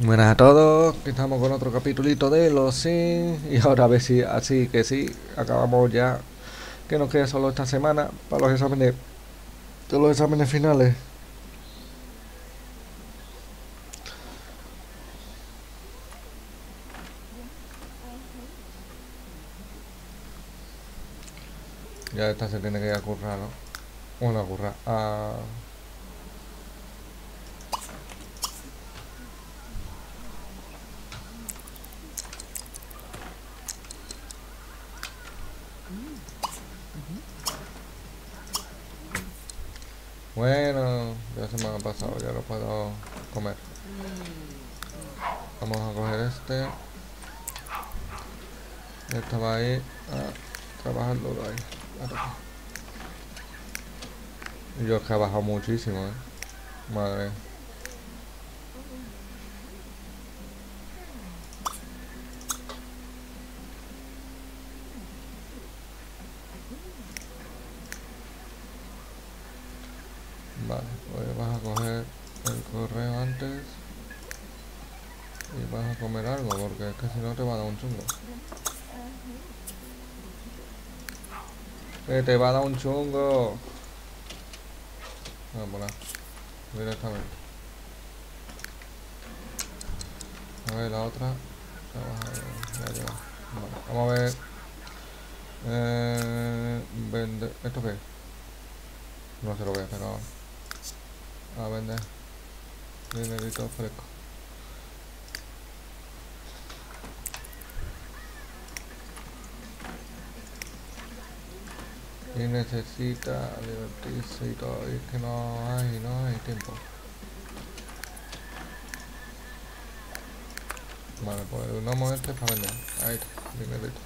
Buenas a todos, estamos con otro capitulito de los Sims y ahora a ver si así que sí, acabamos ya, que nos queda solo esta semana para los exámenes, de los exámenes finales. Ya esta se tiene que ir a currar, ¿no? Bueno, a currar. Bueno, ya se me ha pasado, ya lo puedo comer. Vamos a coger este. Esto va ahí a trabajarlo ahí. Yo es que ha bajado muchísimo, eh. Madre. Vale, pues vas a coger el correo antes y vas a comer algo porque es que si no te va a dar un chungo. Que te va a dar un chungo. Vamos a poner directamente. A ver la otra. Vamos a ver. Eh, vende. ¿Esto qué? No se lo voy a ahora a vender. Dinerito fresco. Y necesita divertirse y todo y es que no hay no hay tiempo. Vale pues no este para vender. Ahí está dinerito.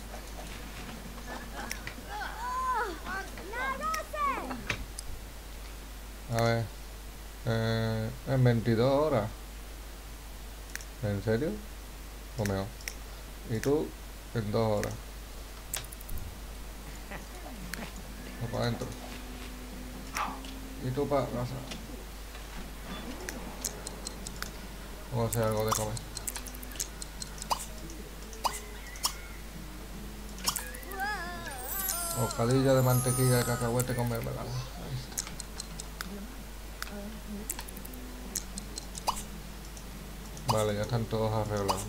A ver eh, en 22 horas. ¿En serio? O mejor. Y tú en 2 horas. O para adentro. Y tú para casa. Vamos a hacer algo de comer. Bocadillo de mantequilla de cacahuete con mermelada. Vale, ya están todos arreglados.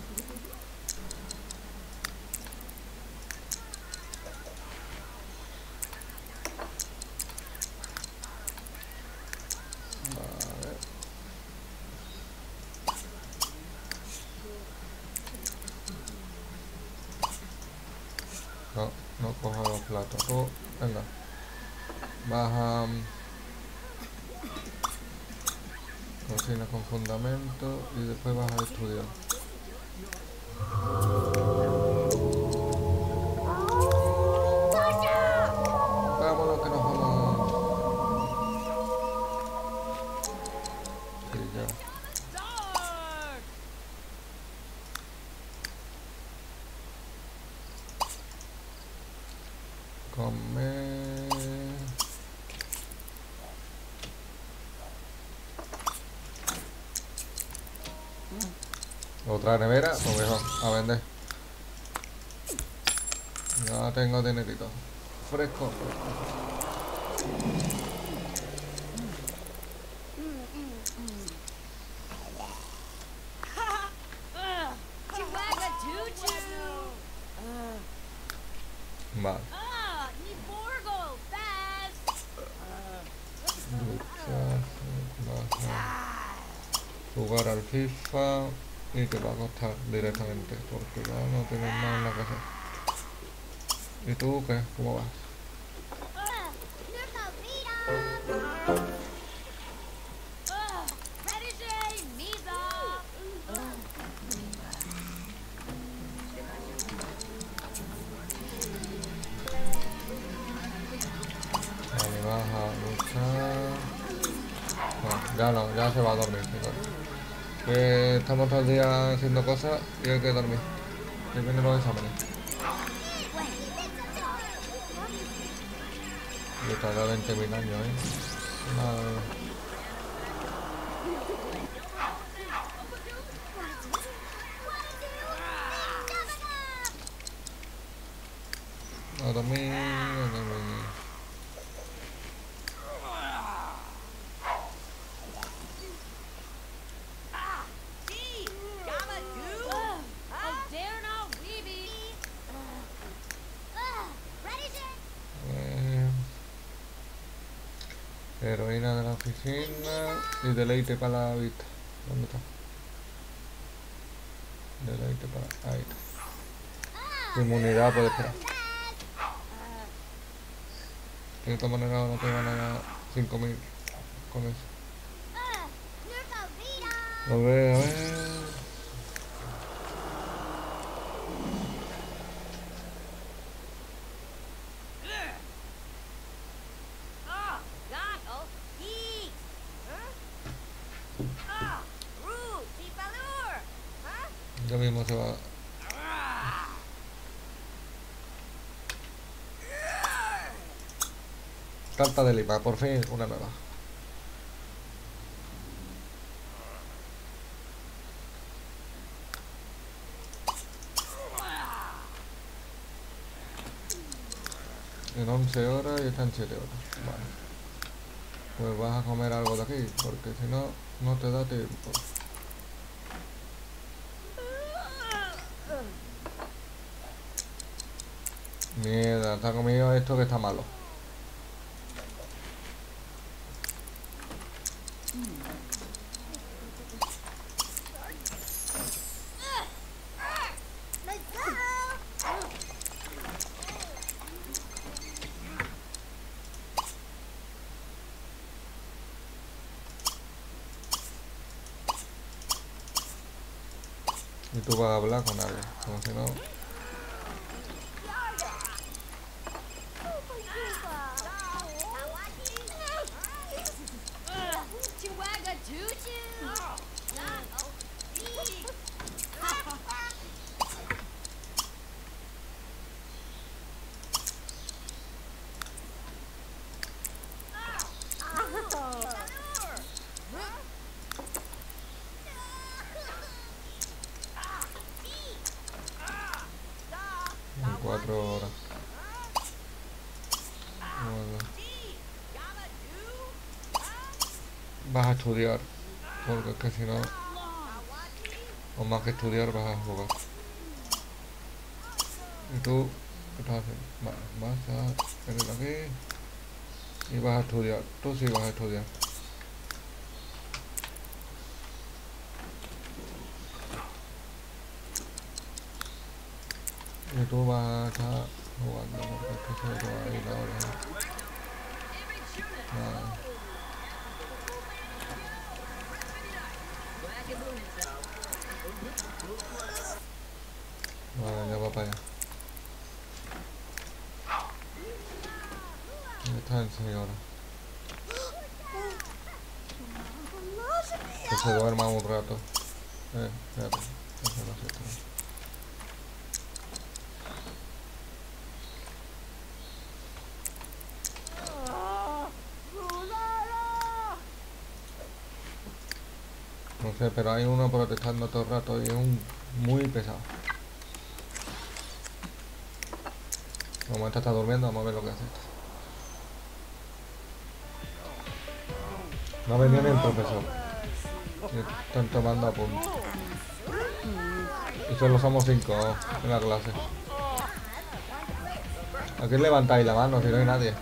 Vale. No, no coja los platos. Oh, venga. Baja... cocina con fundamento y después vas a estudiar. Otra nevera, pues mejor, a vender. Ya tengo dinerito. Fresco, Vale. Jugar al FIFA y te va a costar directamente porque ya no tienes más en la casa. ¿Y tú qué? ¿Cómo vas? estamos todo el día haciendo cosas y hay que dormir. Depende de los exámenes. Yo tarda 20.000 años, ¿eh? Una... dormir. Y deleite para la vista. ¿Dónde está? Deleite para... Ahí está. Inmunidad puede esperar. De esta manera no te van a dar 5000 con eso. A ver, a ver. Ah, Goggle, Geek. Huh? Ah, Roo, Tipalur. Huh? Ya mismo se va. Carta de Lima, por fin una nueva. En 11 horas y está en 7 horas. Vale. Pues vas a comer algo de aquí, porque si no, no te da tiempo. Mierda, te comido esto que está malo. Y tú vas a hablar con alguien, como si no... vas a estudiar, porque es que si no, o más que estudiar vas a jugar. ¿Y tú qué estás haciendo? Vale, vas a venir aquí y vas a estudiar. Tú sí vas a estudiar. Y tú vas a estar jugando, porque es que se te va a ir la hora. Nada. Vale, ya va para allá. ¿Dónde está el señor? Que se duerma un rato. Eh, espérate. Eso no. No sé, pero hay uno protestando todo el rato y es un muy pesado. De momento está durmiendo, vamos a ver lo que hace. No venido ni el profesor. Están tomando apuntes. Y solo somos cinco en la clase. ¿A quién levantáis la mano si no hay nadie?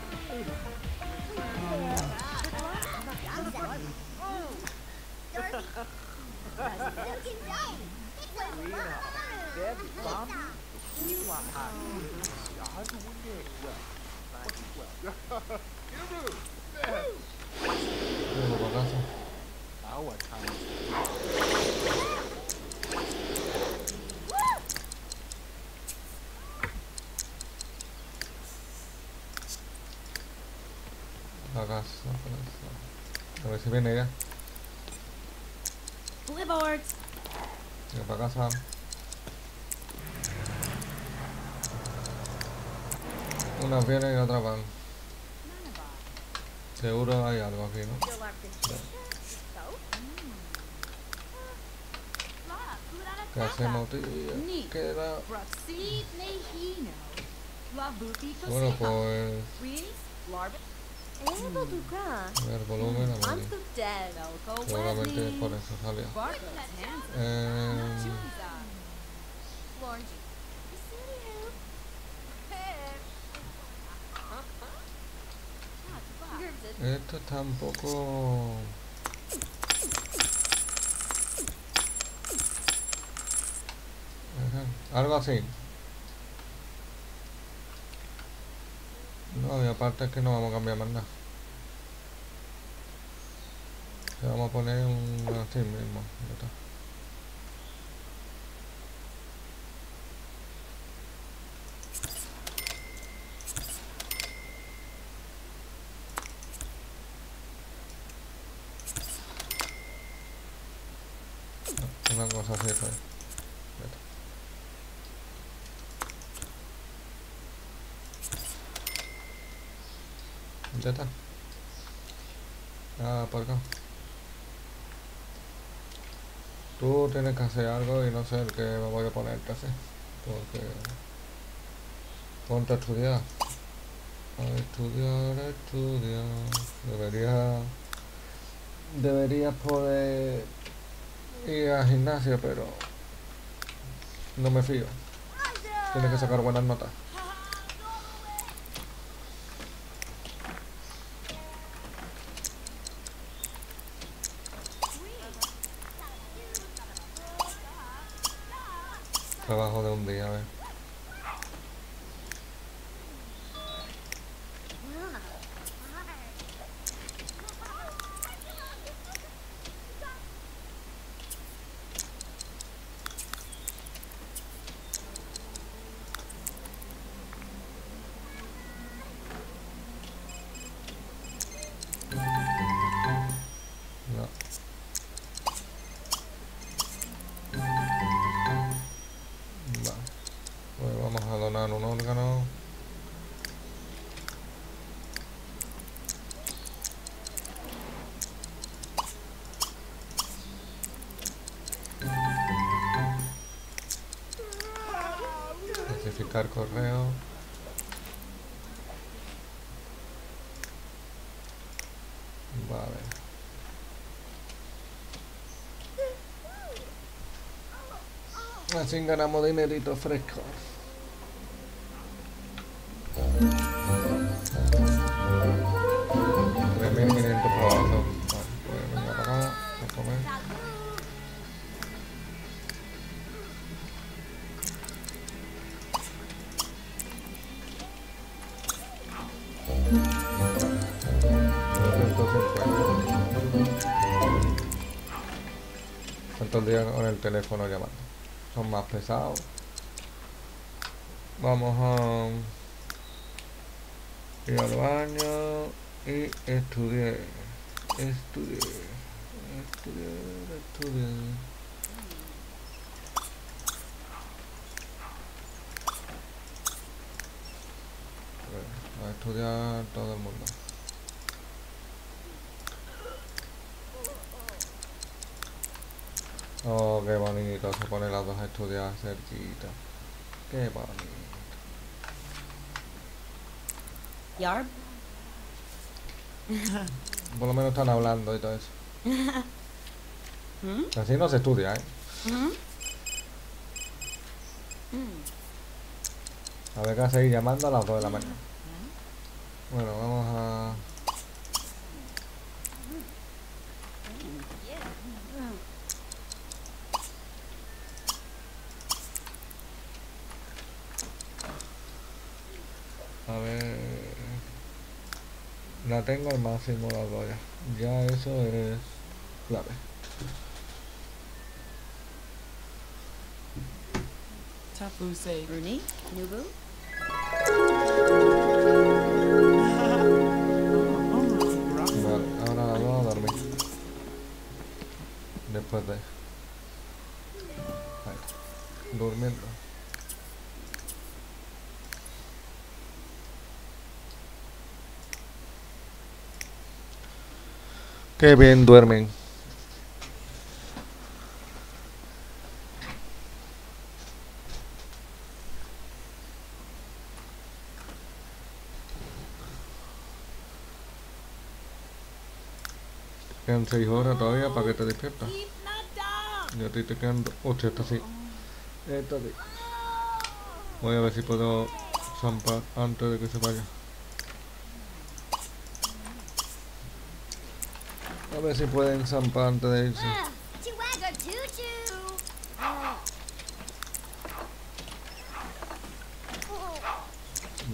Vengo para casa. Para casa, para casa. A ver si viene ya. Flipboards. Venga, para casa. Unas vienen y otras van. Seguro hay algo aquí, ¿no? ¿Qué hacemos, tío? Queda... Bueno, pues. El volumen a I'm medir. so dead. Seguramente por eso salió. Eh, esto está un poco. Ajá, Algo así. No, y aparte es que no vamos a cambiar más nada. Le vamos a poner un así mismo. ya está. Una cosa así, ¿sabes? Ya está. Ya está. Ah, por acá. Tú tienes que hacer algo y no sé el que me voy a poner que hacer. Porque. Ponte a estudiar. A estudiar, a estudiar. Debería. Deberías poder ir al gimnasio, pero. No me fío. Tienes que sacar buenas notas. Especificar correo. Vale. Así ganamos dinerito fresco. Teléfono llamando son más pesados. Vamos a ir al baño y estudiar. Estudiar. Estudiar, estudiar. Bueno, a estudiar todo el mundo. Qué bonito, se pone las dos a estudiar cerquita. Qué bonito. Yarb? Por lo menos están hablando y todo eso. ¿Mm? Así no se estudia, ¿eh? ¿Mm? A ver, que seguir llamando a las 2 de la mañana. Bueno, vamos a... A ver... La tengo al máximo las dos ya. Ya eso es clave. Tafu say. Bruni? Nubu? Vale, ahora vamos a dormir. Después de... Ahí. Durmiendo. Qué bien duermen. Quedan 6 horas todavía para que te despiertas. Y a ti te quedan 8, esta sí. Esta sí. Voy a ver si puedo zampar antes de que se vaya. A ver si pueden zampar antes de irse.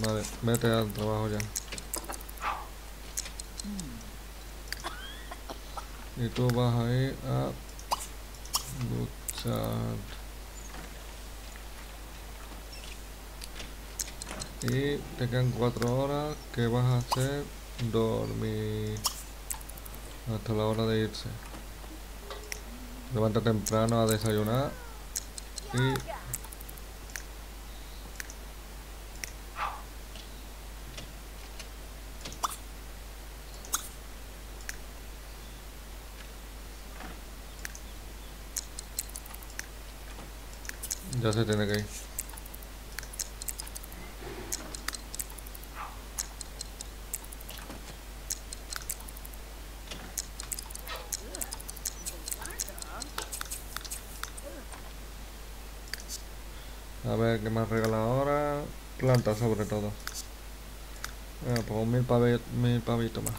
Vale, vete al trabajo ya. Y tú vas a ir a luchar. Y te quedan cuatro horas que vas a hacer dormir hasta la hora de irse. Levanta temprano a desayunar y ya se tiene ir. A ver, ¿qué más regala ahora? Plantas sobre todo. Venga, pues mil, pavi- mil pavitos más.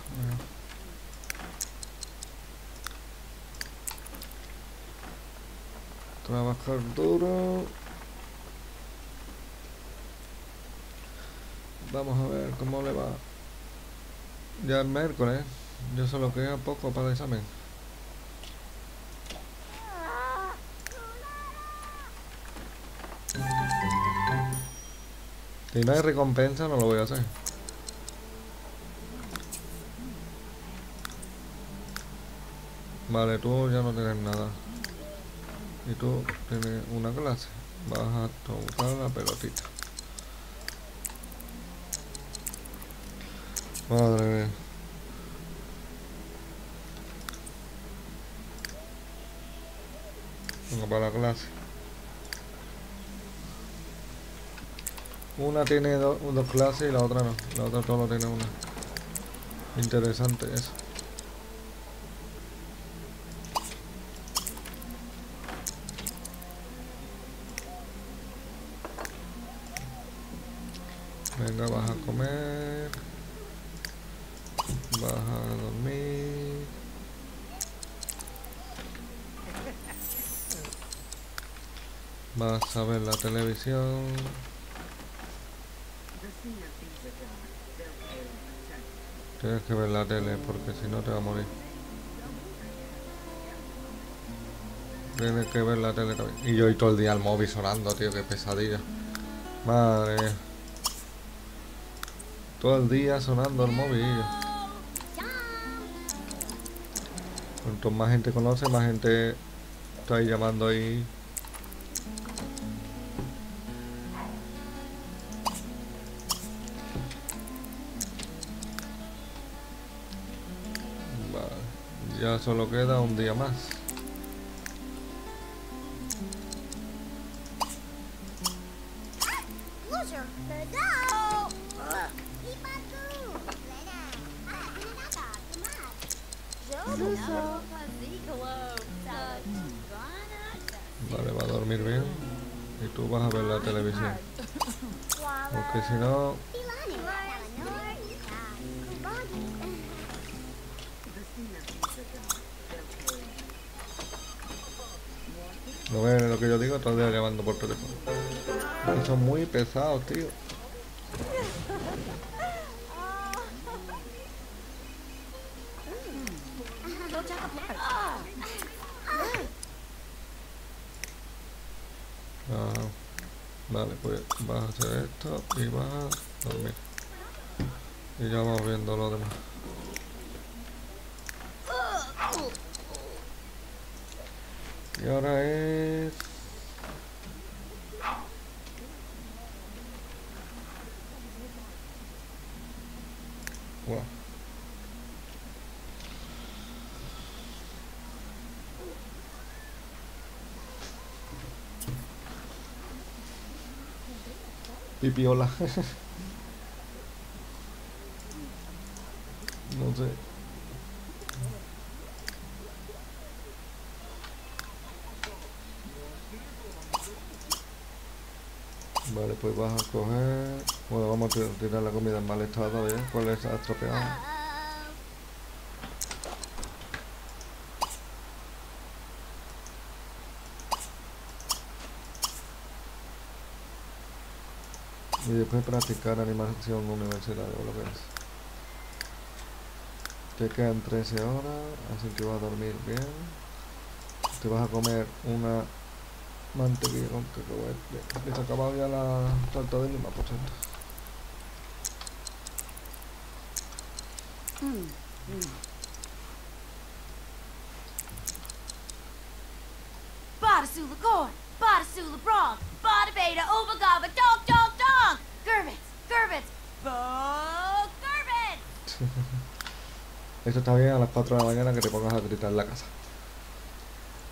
Trabajar duro. Vamos a ver cómo le va. Ya el miércoles. Ya solo queda poco para el examen. Si no hay recompensa, no lo voy a hacer. Vale, tú ya no tienes nada. Y tú tienes una clase. Vas a tocar la pelotita. Madre mía. Venga, para la clase. Una tiene do- dos clases y la otra no. La otra solo tiene una. Interesante eso. Venga, vas a comer. Vas a dormir. Vas a ver la televisión. Tienes que ver la tele porque si no te va a morir. Tienes que ver la tele también. Y yo hoy todo el día al móvil sonando, tío, qué pesadilla. Madre. Todo el día sonando el móvil. Cuanto más gente conoce, más gente está ahí llamando ahí. Solo queda un día más. Ah, vale, pues vas a hacer esto y vas a dormir. Y ya vamos viendo lo demás. Y ahora es... Wow. pipiola. no sé. Vale, pues vas a coger... Bueno, vamos a tirar la comida en mal estado, ¿eh? ¿Cuál es estropeada? Después practicar animación universitaria o lo que es. Te quedan 13 horas, así que vas a dormir bien. Te vas a comer una mantequilla con cacahuete. Ha acabado ya la tarta de lima, por cierto. Bada Sula Brog, Esto está bien a las 4 de la mañana que te pongas a gritar en la casa.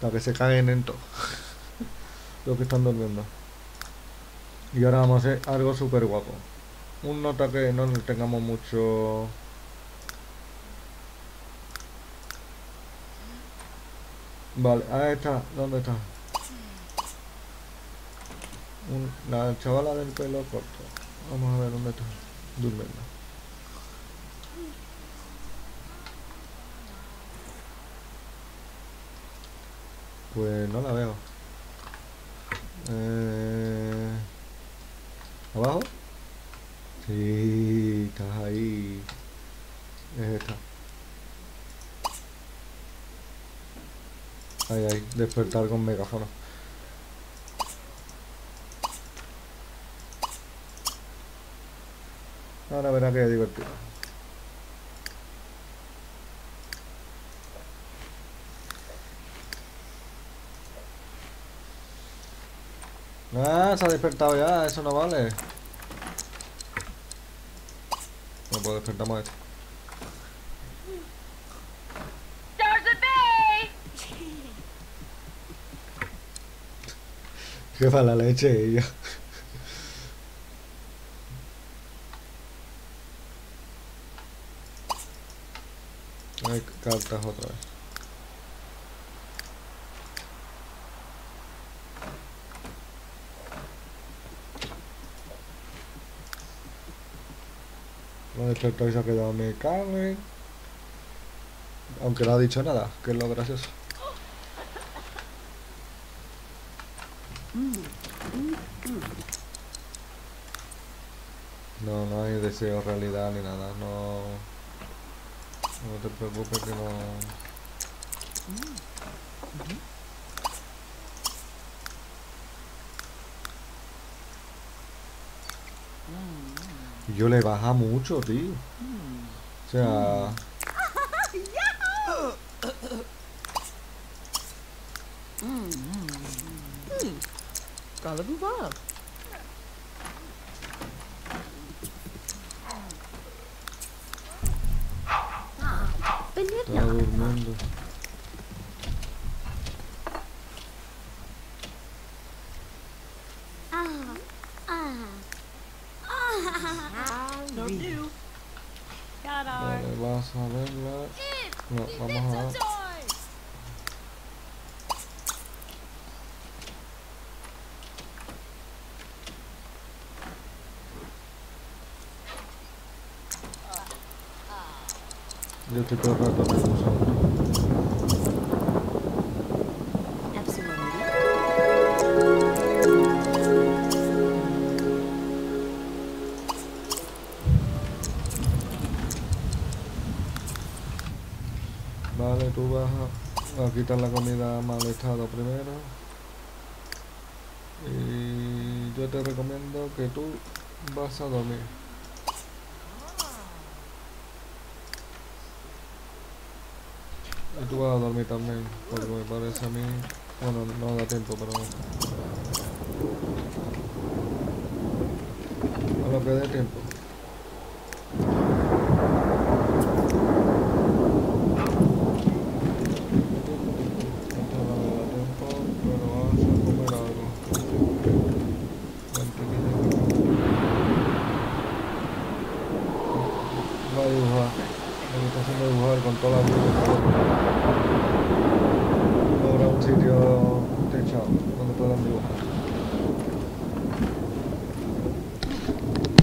Para que se caguen en todo. Los que están durmiendo. Y ahora vamos a hacer algo súper guapo. Un nota que no tengamos mucho... Vale, ahí está. ¿Dónde está? Un- la chavala del pelo corto. Vamos a ver dónde está. Durmiendo. Pues no la veo. Eh, ¿Abajo? Sí, estás ahí. Es esta. Ahí, ahí, despertar con megáfono. Ahora verá que divertido. Ah, se ha despertado ya, eso no vale. No este. There's a bay! Qué mala leche ella. Hay cartas otra vez. Lo despertó y se ha quedado me cago en- Aunque no ha dicho nada, que es lo gracioso. No, no hay deseo realidad ni nada, no. No te preocupes que no. Yo le baja mucho, tío. O sea, Gotta move up. Está durmiendo. Ah, ah. Ah. No do. Got our Vale, vas a verla. No, vamos a. toy! Yo estoy todo el rato. Vale, tú vas a, a quitar la comida mal estado primero. Y yo te recomiendo que tú vas a dormir. Tú vas a dormir también, porque me parece a mí... Bueno, no da tiempo, pero... A lo que dé tiempo. Esto no me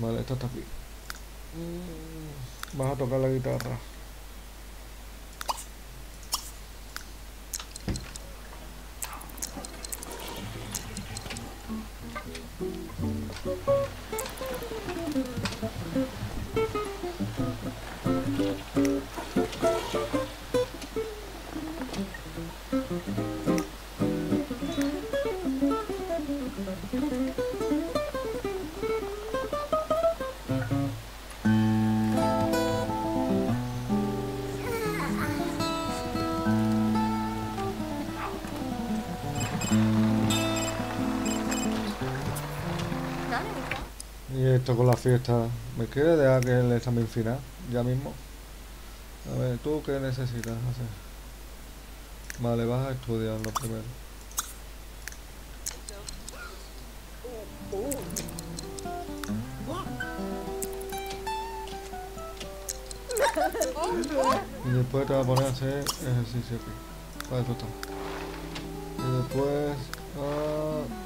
Vale, esto está aquí. Vas a tocar la guitarra. Con la fiesta. ¿Me quiere dejar que el examen final? Ya mismo. A ver, ¿tú qué necesitas hacer? Vale, vas a estudiar lo primero. Y después te vas a poner a hacer ejercicio aquí. Para eso está. Y después... ah,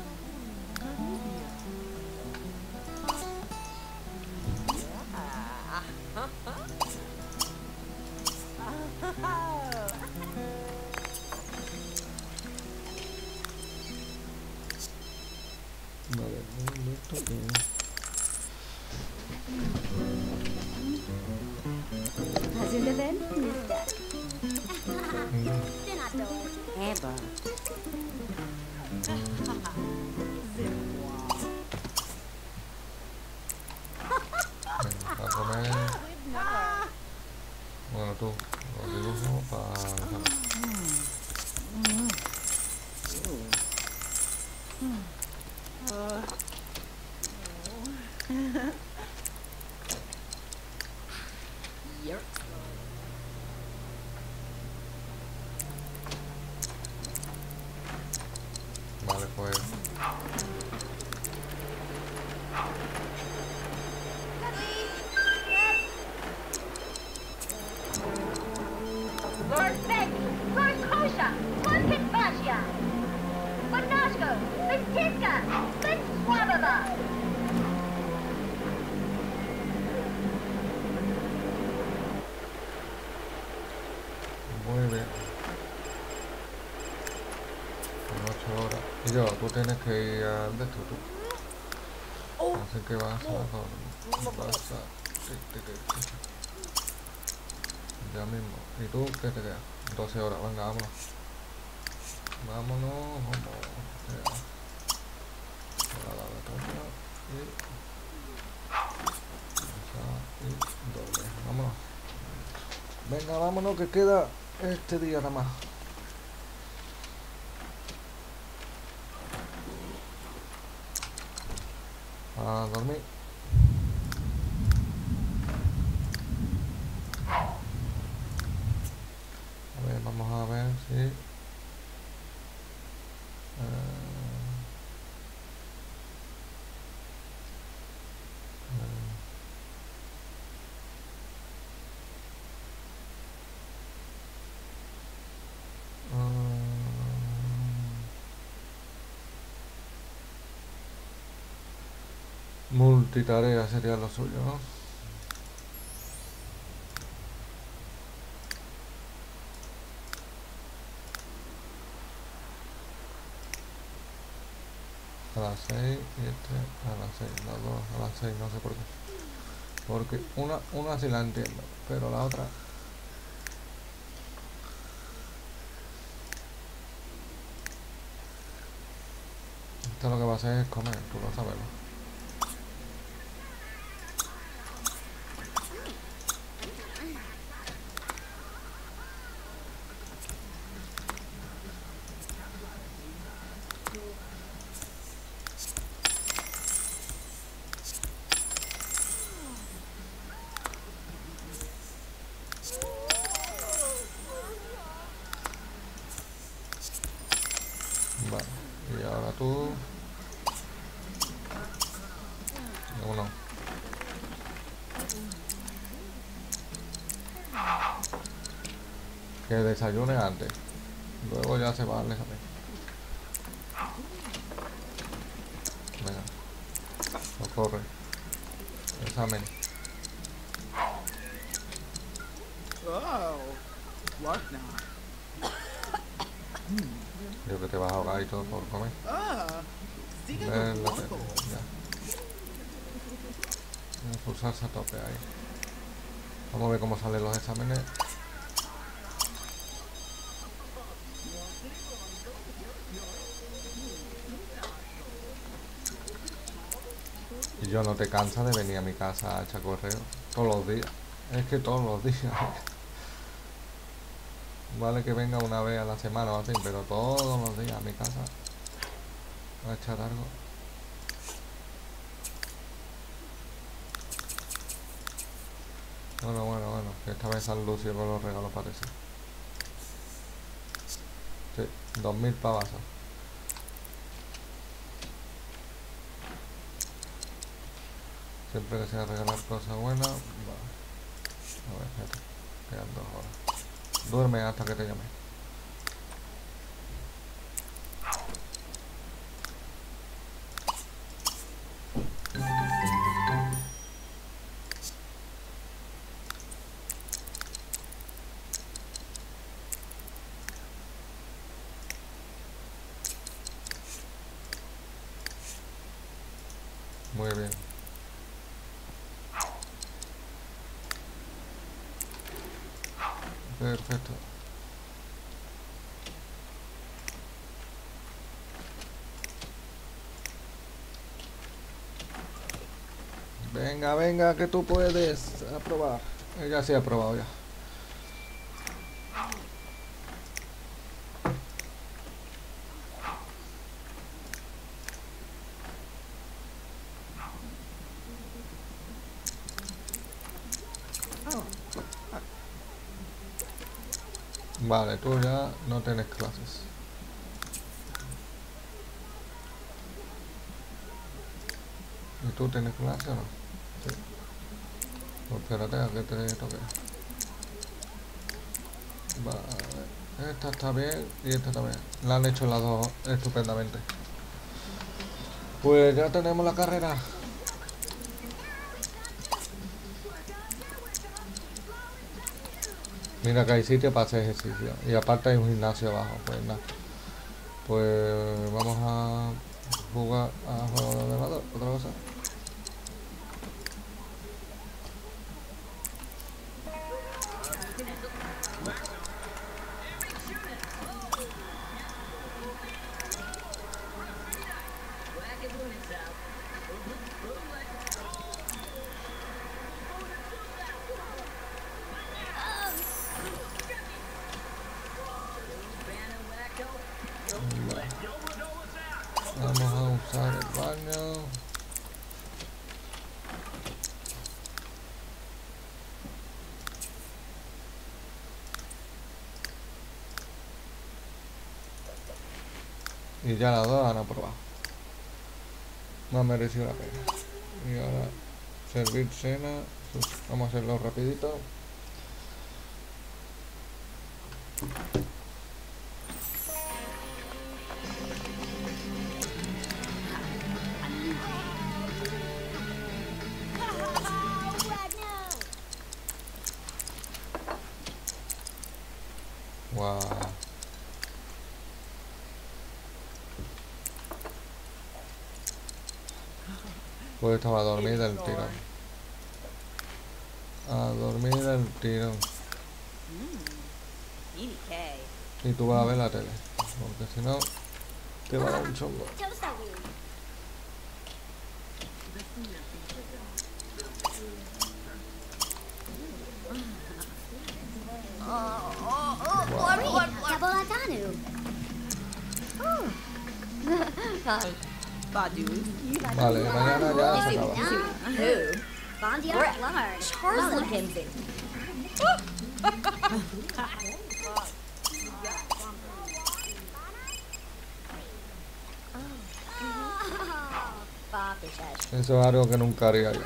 un momento yo, tú tienes que ir al de esto, tú. Así que vas a. Vas a... Ya mismo. ¿Y tú qué te queda? 12 horas. Venga, vámonos. Vámonos, vamos. Ya. La toma y... y doble. Vámonos. Venga, vámonos que queda este día nada más. A dormir. A Multitarea sería lo suyo, ¿no? a las 6 y este a las 6, los dos a las 6, no sé por qué. Porque una, una sí la entiendo, pero la otra... Esto lo que va a hacer es comer, tú lo sabes, ¿no? Vale, y ahora tú... Uno. Que desayune antes. Luego ya se va examen. Venga. No corre. Examen. Yo que te vas a ahogar y todo por comer. Ah, Ven, la locos. ya. Voy a pulsarse a tope ahí. Vamos a ver cómo salen los exámenes. Yo no te cansas de venir a mi casa a echar correo todos los días. Es que todos los días. Vale que venga una vez a la semana o así, pero todos los días a mi casa a echar algo. Bueno, bueno, bueno, que esta vez San Lucio con los regalos parece. Sí, dos mil pavazos. Siempre que sea regalar cosas buenas. va. A ver. Quedan dos horas. Duerme hasta que te llame. Muy bien. Perfecto. Venga, venga, que tú puedes aprobar. Ya sí he aprobado ya. Vale, tú ya no tienes clases. ¿Y tú tienes clase o no? Sí. Pues espérate a que te toque. Vale. Esta está bien y esta también. La han hecho las dos estupendamente. Pues ya tenemos la carrera. Mira que hay sitio para hacer ejercicio. Y aparte hay un gimnasio abajo. Pues nada. Pues vamos a jugar a juego de ordenador. Otra cosa. Y ya las dos han aprobado. No ha merecido la pena. Y ahora servir cena. Vamos a hacerlo rapidito. Estaba a dormir del tirón. A dormir del tirón. Y tú vas a ver la tele. Porque si no, te va a dar un chongo. Vale, mañana ya se acaba. Eso es algo que nunca haría yo.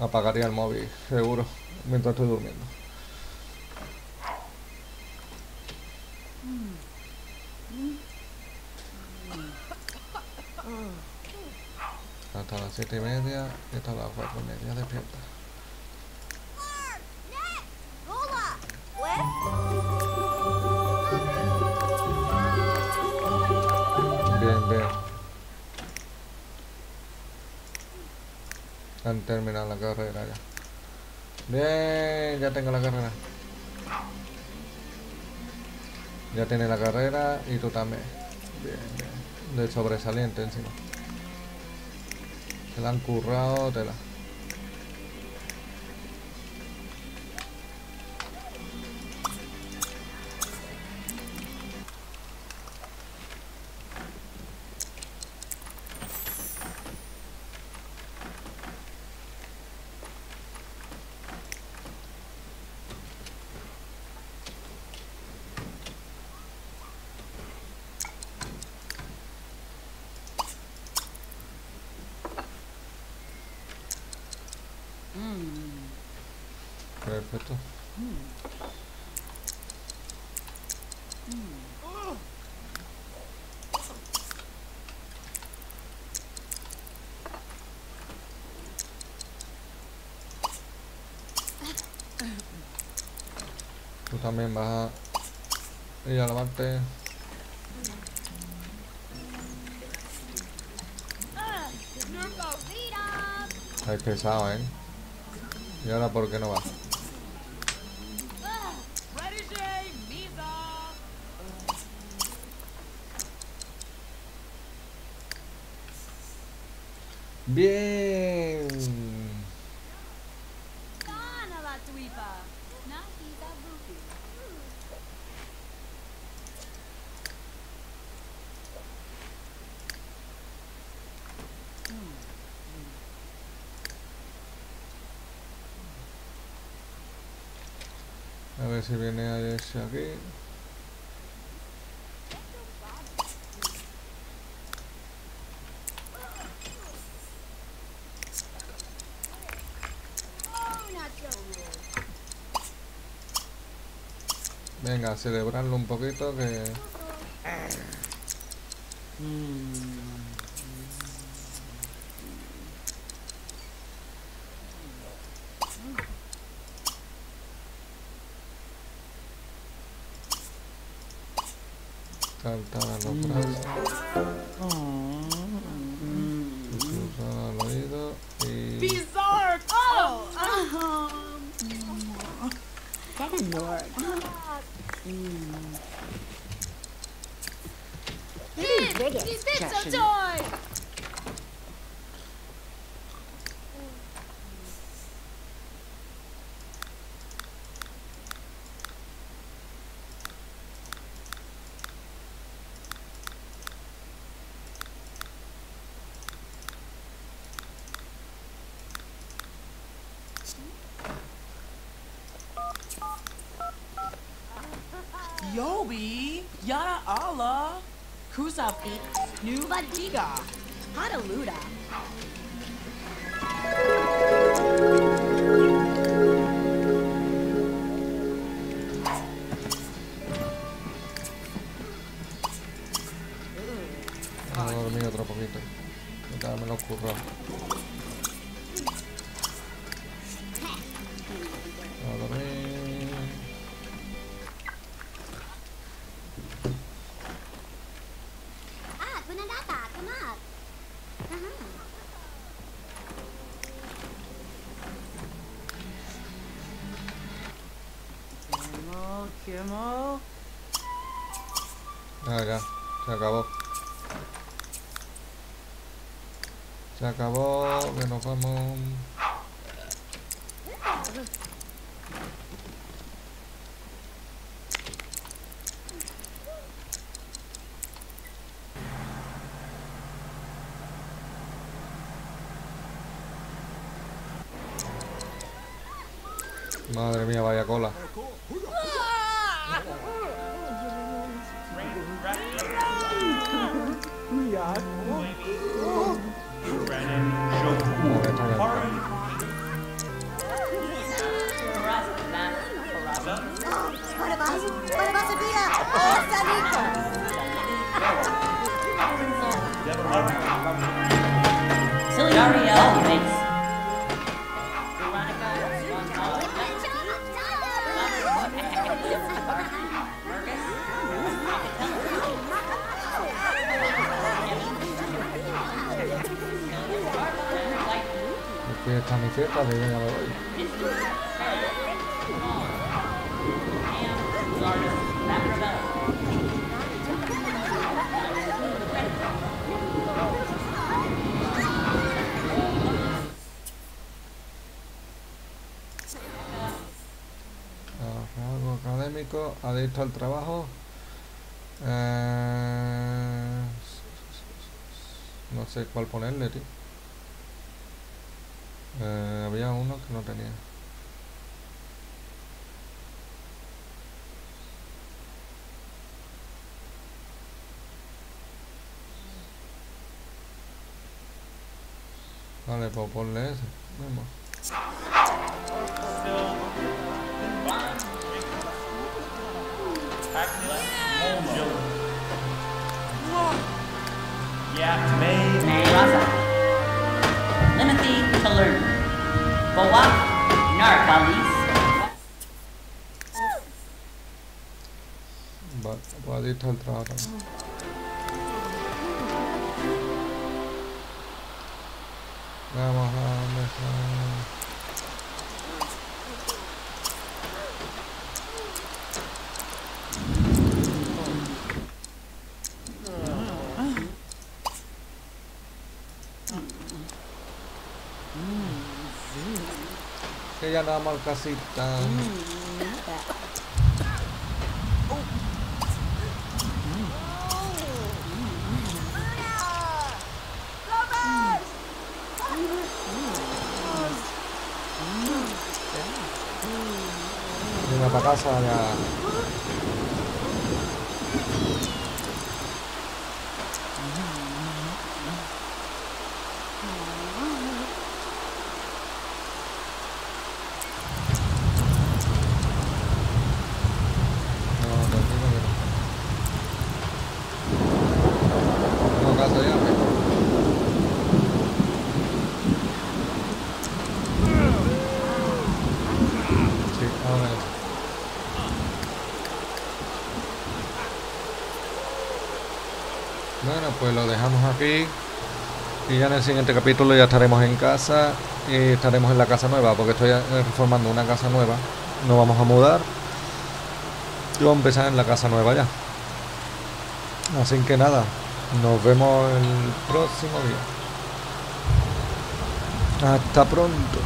Apagaría el móvil, seguro, mientras estoy durmiendo. Hasta las siete y media y hasta las cuatro y media despierta. Bien, bien. Han terminado la carrera ya. Bien, ya tengo la carrera. Ya tiene la carrera y tú también. Bien, bien. De sobresaliente encima. Se la han currado, tela. También vas a ir a lavarte. Pesado, ¿eh? ¿Y ahora por qué no vas? Bien. Gana la tuipa. Nahida buki. A ver si viene a ese aquí. Venga, a celebrarlo un poquito que... Cantar a los brazos. Susurrar al oído y... Bizarre. Oh. Mm. Maybe Finn, biggest, he's been! Quemo. Ah, ya, se acabó. Se acabó, que nos vamos. Madre mía, vaya cola. Silly Ariel makes. Fiesta, de voy. Rasgo académico, adicto al trabajo. Eh, no sé cuál ponerle, tío. Eh, había uno que no tenía. Vale, pues ponle ese. Vamos. Yeah, maybe. Rasa. Limothy to learn. Boa, Narcalis. Va, pues adicto al trabajo también. Vamos a Que ya nada más casita. Venga, para casa ya. No, tranquilo que no. Tengo casa ya, ¿eh? Sí, ahora es. Bueno, pues Y ya en el siguiente capítulo ya estaremos en casa. Y estaremos en la casa nueva, porque estoy eh, reformando una casa nueva. Nos vamos a mudar. Y vamos a empezar en la casa nueva ya. Así que nada, nos vemos el próximo día. Hasta pronto.